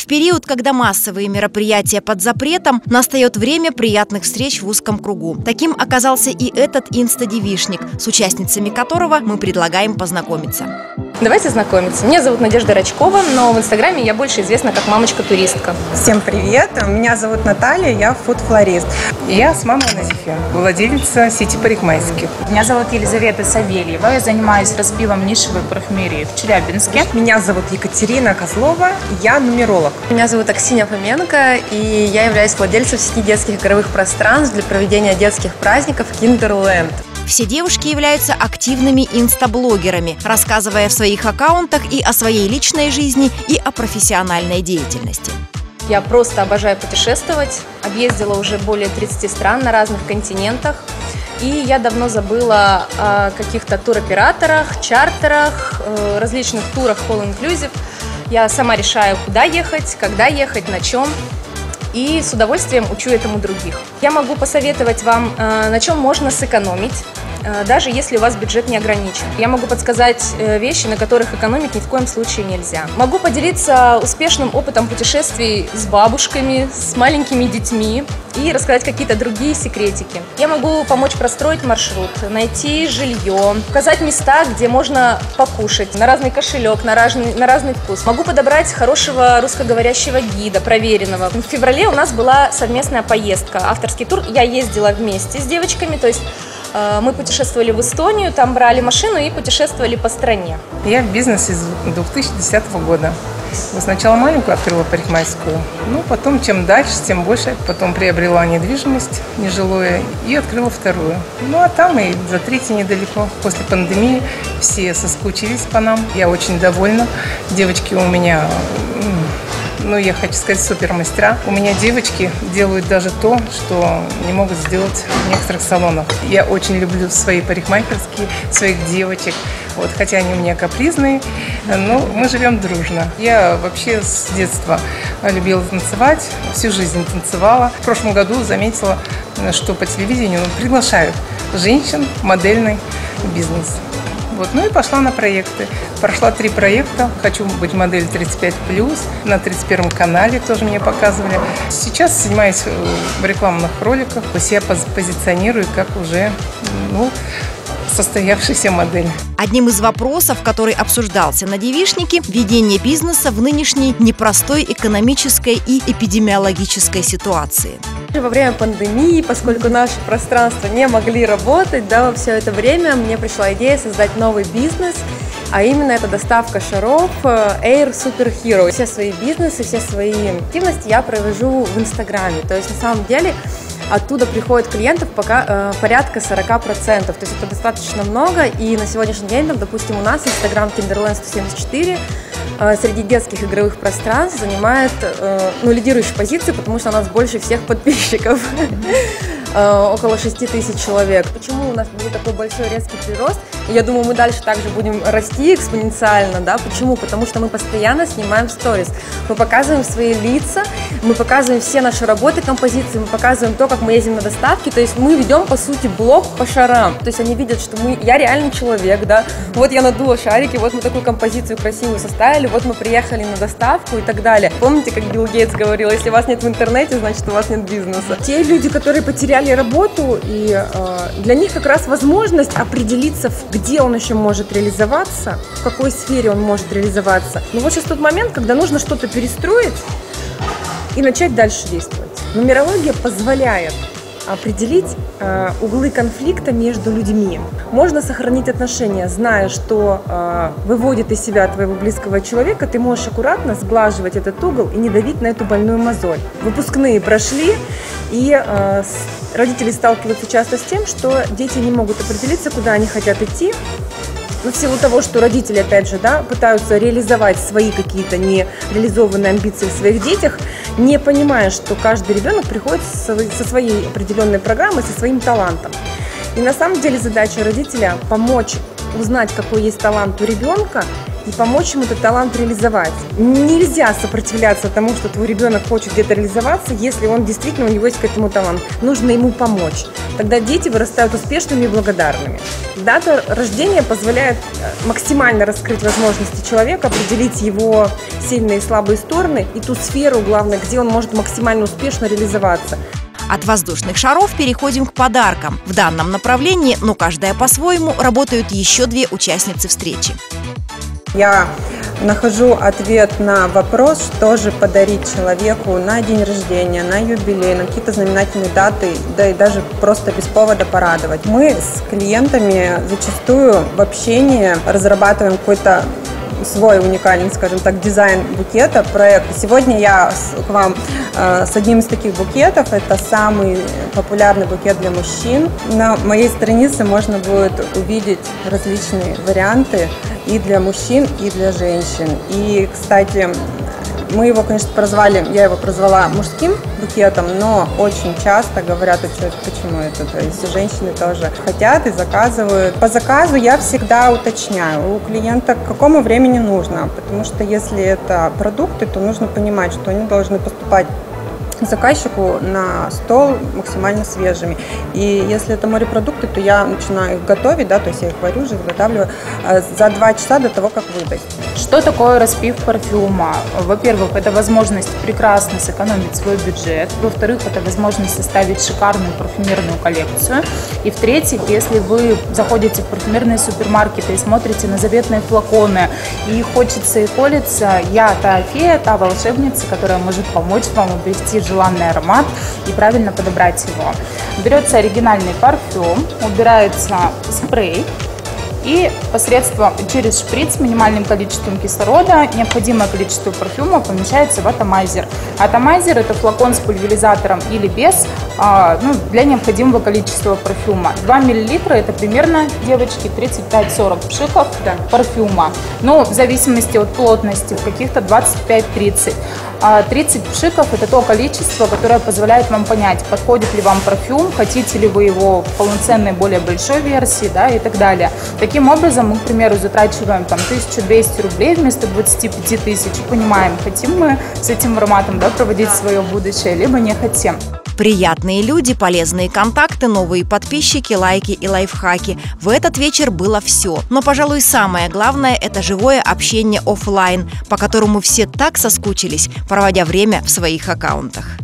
В период, когда массовые мероприятия под запретом, настает время приятных встреч в узком кругу. Таким оказался и этот инстадевишник, с участницами которого мы предлагаем познакомиться. Давайте знакомиться. Меня зовут Надежда Рачкова, но в Инстаграме я больше известна как мамочка-туристка. Всем привет! Меня зовут Наталья, я фуд-флорист. Я с мамой Назифе, владелица сети парикмахерских. Меня зовут Елизавета Савельева, я занимаюсь распилом нишевой парфюмерии в Челябинске. Меня зовут Екатерина Козлова, я нумеролог. Меня зовут Аксинья Фоменко, и я являюсь владельцем сети детских игровых пространств для проведения детских праздников Kinderland. Все девушки являются активными инстаблогерами, рассказывая в своих аккаунтах и о своей личной жизни, и о профессиональной деятельности. Я просто обожаю путешествовать. Объездила уже более 30 стран на разных континентах. И я давно забыла о каких-то туроператорах, чартерах, э, различных турах all-inclusive. Я сама решаю, куда ехать, когда ехать, на чем и с удовольствием учу этому других. Я могу посоветовать вам, э, на чем можно сэкономить, даже если у вас бюджет не ограничен. Я могу подсказать э, вещи, на которых экономить ни в коем случае нельзя. Могу поделиться успешным опытом путешествий с бабушками, с маленькими детьми и рассказать какие-то другие секретики. Я могу помочь простроить маршрут, найти жилье, указать места, где можно покушать, на разный кошелек, на разный, на разный вкус. Могу подобрать хорошего русскоговорящего гида, проверенного. В феврале у нас была совместная поездка, авторский тур. Я ездила вместе с девочками, то есть Э, мы путешествовали в Эстонию, там брали машину и путешествовали по стране. Я в бизнесе с 2010 года. Сначала маленькую открыла парикмахерскую, ну потом чем дальше, тем больше. Потом приобрела недвижимость нежилое и открыла вторую. Ну а там и за третьей недалеко. После пандемии все соскучились по нам. Я очень довольна. Девочки у меня ну, я хочу сказать, супер мастера. У меня девочки делают даже то, что не могут сделать в некоторых салонах. Я очень люблю свои парикмахерские, своих девочек. Вот, хотя они у меня капризные, но мы живем дружно. Я вообще с детства любила танцевать, всю жизнь танцевала. В прошлом году заметила, что по телевидению приглашают женщин в модельный бизнес. Вот. Ну и пошла на проекты. Прошла три проекта. Хочу быть модель 35+, на 31 канале тоже мне показывали. Сейчас занимаюсь э, в рекламных роликах, себя позиционирую как уже ну, состоявшейся модель. Одним из вопросов, который обсуждался на девишнике, ведение бизнеса в нынешней непростой экономической и эпидемиологической ситуации. Во время пандемии, поскольку наши пространства не могли работать, да, во все это время мне пришла идея создать новый бизнес, а именно это доставка шаров э, Air Super Hero. Все свои бизнесы, все свои активности я провожу в Инстаграме. То есть на самом деле оттуда приходит клиентов пока э, порядка 40%. То есть это достаточно много. И на сегодняшний день, там, допустим, у нас Instagram Kinderland 174 э, среди детских игровых пространств занимает э, ну, лидирующую позицию, потому что у нас больше всех подписчиков. Э, около 6 тысяч человек. Почему у нас был такой большой резкий прирост? я думаю, мы дальше также будем расти экспоненциально, да, почему? Потому что мы постоянно снимаем сторис, мы показываем свои лица, мы показываем все наши работы, композиции, мы показываем то, как мы ездим на доставке, то есть мы ведем, по сути, блог по шарам, то есть они видят, что мы, я реальный человек, да, вот я надула шарики, вот мы такую композицию красивую составили, вот мы приехали на доставку и так далее. Помните, как Билл Гейтс говорил, если вас нет в интернете, значит, у вас нет бизнеса. Те люди, которые потеряли работу, и э, для них как раз возможность определиться, где он еще может реализоваться, в какой сфере он может реализоваться. Но вот сейчас тот момент, когда нужно что-то перестроить и начать дальше действовать. Нумерология позволяет определить э, углы конфликта между людьми. Можно сохранить отношения, зная, что э, выводит из себя твоего близкого человека, ты можешь аккуратно сглаживать этот угол и не давить на эту больную мозоль. Выпускные прошли, и э, родители сталкиваются часто с тем, что дети не могут определиться, куда они хотят идти, ну, в силу того, что родители, опять же, да, пытаются реализовать свои какие-то нереализованные амбиции в своих детях, не понимая, что каждый ребенок приходит со своей определенной программой, со своим талантом. И на самом деле задача родителя помочь узнать, какой есть талант у ребенка и помочь ему этот талант реализовать. Нельзя сопротивляться тому, что твой ребенок хочет где-то реализоваться, если он действительно, у него есть к этому талант. Нужно ему помочь. Тогда дети вырастают успешными и благодарными. Дата рождения позволяет э, максимально раскрыть возможности человека, определить его сильные и слабые стороны и ту сферу, главное, где он может максимально успешно реализоваться. От воздушных шаров переходим к подаркам. В данном направлении, но каждая по-своему, работают еще две участницы встречи. Я нахожу ответ на вопрос, что же подарить человеку на день рождения, на юбилей, на какие-то знаменательные даты, да и даже просто без повода порадовать. Мы с клиентами зачастую в общении разрабатываем какой-то свой уникальный, скажем так, дизайн букета, проект. Сегодня я к вам э, с одним из таких букетов. Это самый популярный букет для мужчин. На моей странице можно будет увидеть различные варианты и для мужчин, и для женщин. И, кстати, мы его, конечно, прозвали, я его прозвала мужским букетом, но очень часто говорят, а что, почему это, то есть женщины тоже хотят и заказывают. По заказу я всегда уточняю у клиента, к какому времени нужно, потому что если это продукты, то нужно понимать, что они должны поступать заказчику на стол максимально свежими. И если это морепродукты, то я начинаю их готовить, да, то есть я их варю уже, изготавливаю э, за два часа до того, как выдать. Что такое распив парфюма? Во-первых, это возможность прекрасно сэкономить свой бюджет. Во-вторых, это возможность составить шикарную парфюмерную коллекцию. И в-третьих, если вы заходите в парфюмерные супермаркеты и смотрите на заветные флаконы, и хочется и колется, я та фея, та волшебница, которая может помочь вам обрести желанный аромат и правильно подобрать его. Берется оригинальный парфюм, убирается спрей, и посредством через шприц с минимальным количеством кислорода необходимое количество парфюма помещается в атомайзер. Атомайзер это флакон с пульверизатором или без а, ну, для необходимого количества парфюма. 2 мл это примерно, девочки, 35-40 пшиков да. парфюма. Ну, в зависимости от плотности, в каких-то 25-30. 30 а пшиков это то количество, которое позволяет вам понять, подходит ли вам парфюм, хотите ли вы его в полноценной более большой версии да, и так далее. Таким образом, мы, к примеру, затрачиваем там 1200 рублей вместо 25 тысяч и понимаем, хотим мы с этим ароматом да, проводить свое будущее, либо не хотим. Приятные люди, полезные контакты, новые подписчики, лайки и лайфхаки. В этот вечер было все. Но, пожалуй, самое главное – это живое общение офлайн, по которому все так соскучились, проводя время в своих аккаунтах.